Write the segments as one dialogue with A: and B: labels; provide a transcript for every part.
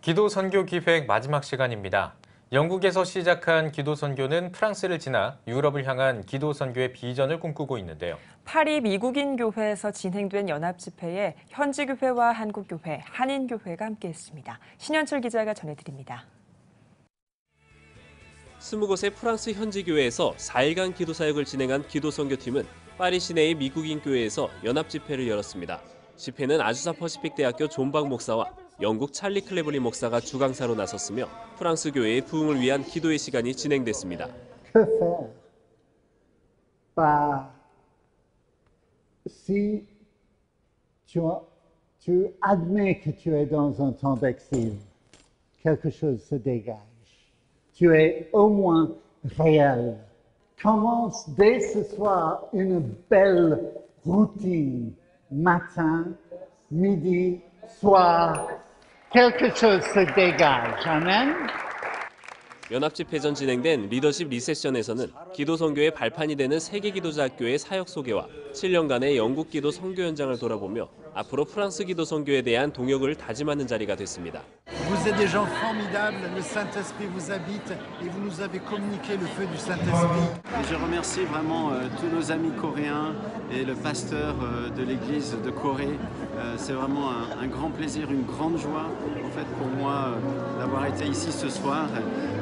A: 기도 선교 기획 마지막 시간입니다. 영국에서 시작한 기도 선교는 프랑스를 지나 유럽을 향한 기도 선교의 비전을 꿈꾸고 있는데요.
B: 파리 미국인 교회에서 진행된 연합 집회에 현지 교회와 한국 교회, 한인 교회가 함께했습니다. 신현철 기자가 전해드립니다.
C: 20곳의 프랑스 현지 교회에서 4일간 기도 사역을 진행한 기도 선교팀은 파리 시내의 미국인 교회에서 연합 집회를 열었습니다. 집회는 아주사 퍼시픽 대학교 존박 목사와 영국 찰리 클레블리 목사가 주강사로 나섰으며 프랑스 교회의 부흥을 위한 기도의 시간이 진행됐습니다. 연합 집회 전 진행된 리더십 리세션에서는 기도 선교의 발판이 되는 세계 기도자 학교의 사역 소개와 7년간의 영국 기도 선교 현장을 돌아보며 앞으로 프랑스 기도 선교에 대한 동역을 다짐하는 자리가 됐습니다.
D: Vous êtes des gens formidables, le Saint-Esprit vous habite et vous nous avez communiqué le feu du Saint-Esprit.
E: Je remercie vraiment euh, tous nos amis coréens et le pasteur euh, de l'église de Corée. Euh, C'est vraiment un, un grand plaisir, une grande joie en fait pour moi d'avoir été ici ce soir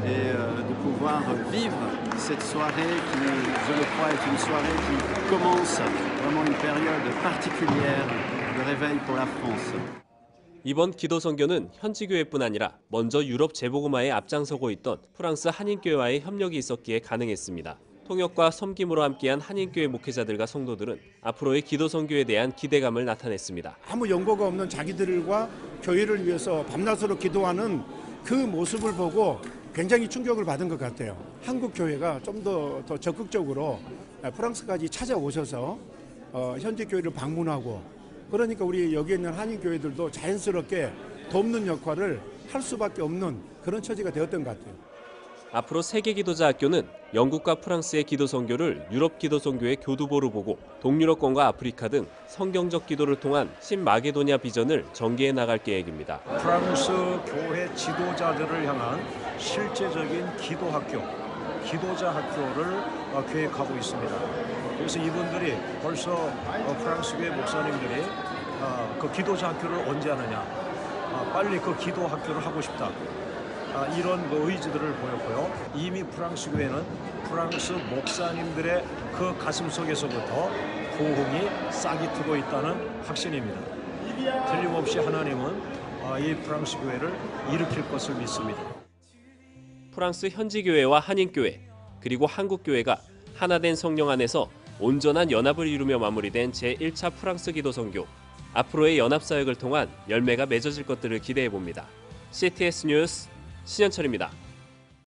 E: et de pouvoir vivre cette soirée qui, je le crois, est une soirée qui commence vraiment une période particulière de réveil pour la France.
C: 이번 기도 선교는 현지 교회뿐 아니라 먼저 유럽 재보고마에 앞장서고 있던 프랑스 한인교회와의 협력이 있었기에 가능했습니다. 통역과 섬김으로 함께한 한인교회 목회자들과 성도들은 앞으로의 기도 선교에 대한 기대감을 나타냈습니다.
F: 아무 연고가 없는 자기들과 교회를 위해서 밤낮으로 기도하는 그 모습을 보고 굉장히 충격을 받은 것 같아요. 한국 교회가 좀 더 더 적극적으로 프랑스까지 찾아오셔서 어, 현지 교회를 방문하고 그러니까 우리 여기 있는 한인 교회들도 자연스럽게 돕는 역할을 할 수밖에 없는 그런 처지가 되었던 것 같아요.
C: 앞으로 세계 기도자 학교는 영국과 프랑스의 기도 선교를 유럽 기도 선교의 교두보로 보고 동유럽권과 아프리카 등 성경적 기도를 통한 신마게도냐 비전을 전개해 나갈 계획입니다.
G: 프랑스 교회 지도자들을 향한 실제적인 기도 학교, 기도자 학교를 어, 계획하고 있습니다. 그래서 이분들이 벌써 어, 프랑스 교회 목사님들이 어, 그 기도자 학교를 언제 하느냐, 아, 빨리 그 기도 학교를 하고 싶다. 아, 이런 그 의지들을 보였고요. 이미 프랑스 교회는 프랑스 목사님들의 그 가슴 속에서부터 부흥이 싹이 트고 있다는 확신입니다. 틀림없이 하나님은 아, 이 프랑스 교회를 일으킬 것을 믿습니다.
C: 프랑스 현지 교회와 한인 교회 그리고 한국 교회가 하나된 성령 안에서 온전한 연합을 이루며 마무리된 제1차 프랑스 기도 선교. 앞으로의 연합 사역을 통한 열매가 맺어질 것들을 기대해 봅니다. CTS 뉴스 신현철입니다.